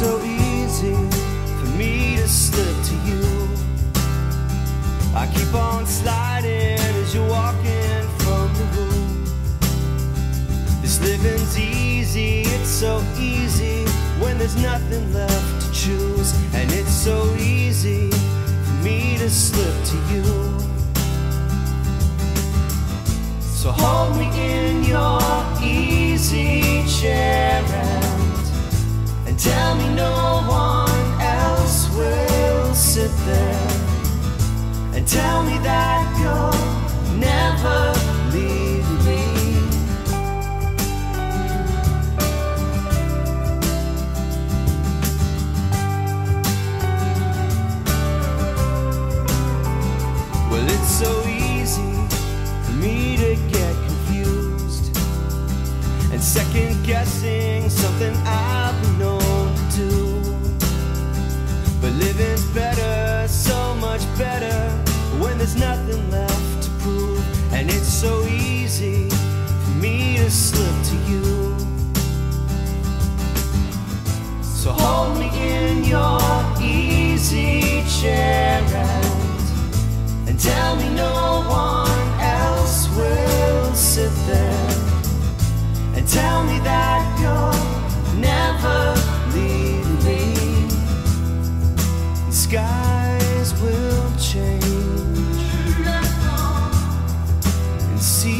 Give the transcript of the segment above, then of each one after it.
so easy for me to slip to you. I keep on sliding as you're walking from the room. This living's easy, it's so easy when there's nothing left to choose. And it's so easy for me to slip to you. So hold me in your easy tell me no one else will sit there. And tell me that slip to you. So hold me in your easy chair and, and tell me no one else will sit there. And tell me that you'll never leave me. The skies will change and seas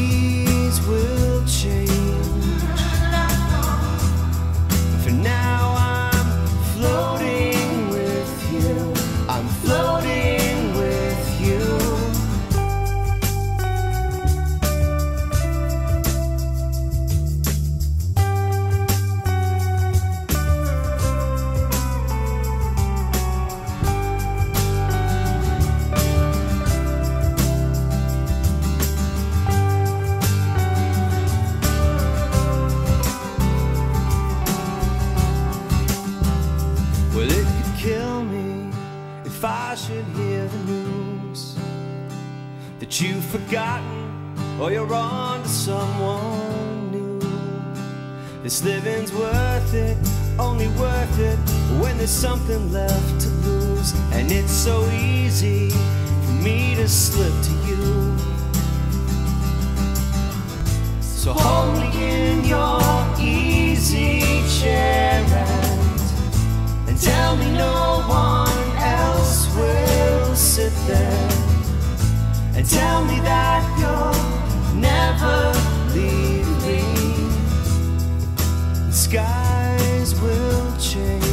should hear the news that you've forgotten or you're on to someone new. This living's worth it, only worth it when there's something left to lose. And it's so easy for me to slip to you. and tell me that you'll never leave me. The skies will change.